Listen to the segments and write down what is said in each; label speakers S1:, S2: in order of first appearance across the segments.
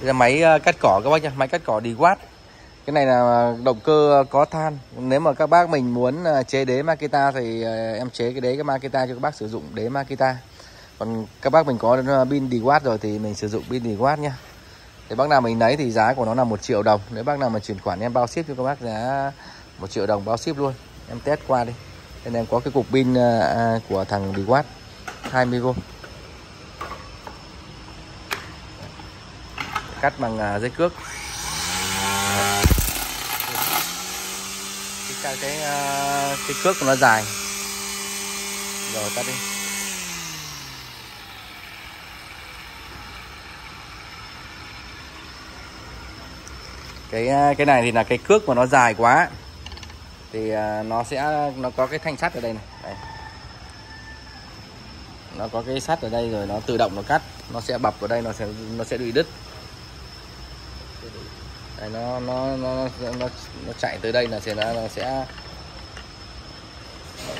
S1: đây là máy ờ, cắt cỏ các bác nhá. Máy cắt cỏ đi quát cái này là động cơ ờ, có than. Nếu mà các bác mình muốn ờ, chế đế Makita thì em chế cái đế, cái Makita cho các bác sử dụng, đế Makita. Còn các bác mình có pin đi quát rồi thì mình sử dụng pin đi quát nhá. Thì bác nào mình lấy thì giá của nó là một triệu đồng. Nếu bác nào mà chuyển khoản em bao ship cho các bác giá một triệu đồng bao ship luôn. Em test qua đi. Nên em có cái cục pin à, của thằng đi quát 20V cắt bằng à, dây cước. Cái cái à, cái cước của nó dài. Rồi, tắt đi. Cái à, cái này thì là cái cước mà nó dài quá. Thì nó sẽ, nó có cái thanh sắt ở đây này. Đây. nó có cái sắt ở đây rồi nó tự động nó cắt. Nó sẽ bập vào đây, nó sẽ nó sẽ bị đứt đây, nó, nó nó nó nó chạy tới đây là sẽ nó, nó sẽ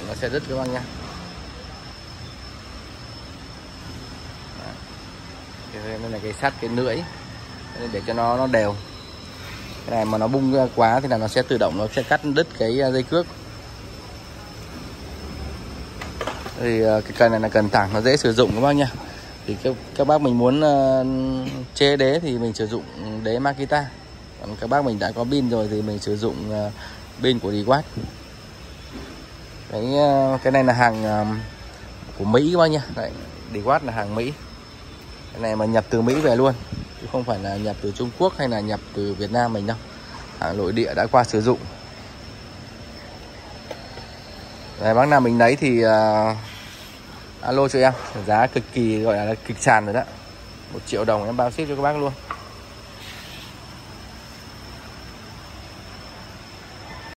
S1: nó sẽ đứt các bác nha. đây là cái sắt cái lưỡi. Để cho nó nó đều. Cái này mà nó bung ra quá thì là nó sẽ tự động nó sẽ cắt đứt cái à, dây cước. Thì à, cái cần này là cần thẳng nó dễ sử dụng các bác nha thì các, các bác mình muốn à, uh, chế đế thì mình sử dụng đế Makita còn các bác mình đã có pin rồi thì mình sử dụng ờ, pin của Dewat cái ờ, cái này là hàng ờ, của Mỹ các bác nhá Đấy, Dewat là hàng Mỹ. Cái này mà nhập từ Mỹ về luôn chứ không phải là nhập từ Trung Quốc hay là nhập từ Việt Nam mình đâu. Hàng nội địa đã qua sử dụng. Đấy, bác nào mình lấy thì uh, alo cho em. Giá cực kỳ gọi là kịch sàn rồi đó. Một triệu đồng em bao ship cho các bác luôn.